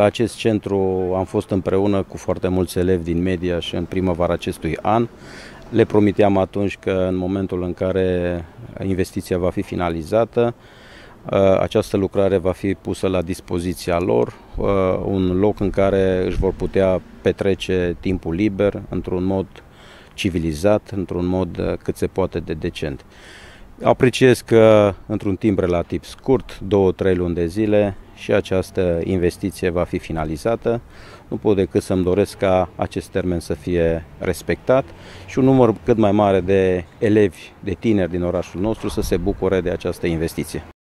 La acest centru am fost împreună cu foarte mulți elevi din media și în primăvara acestui an. Le promiteam atunci că în momentul în care investiția va fi finalizată, ă, această lucrare va fi pusă la dispoziția lor, ă, un loc în care își vor putea petrece timpul liber într-un mod civilizat, într-un mod cât se poate de decent. Apreciez că într-un timp relativ scurt, două-trei luni de zile, și această investiție va fi finalizată. Nu pot decât să-mi doresc ca acest termen să fie respectat și un număr cât mai mare de elevi, de tineri din orașul nostru să se bucure de această investiție.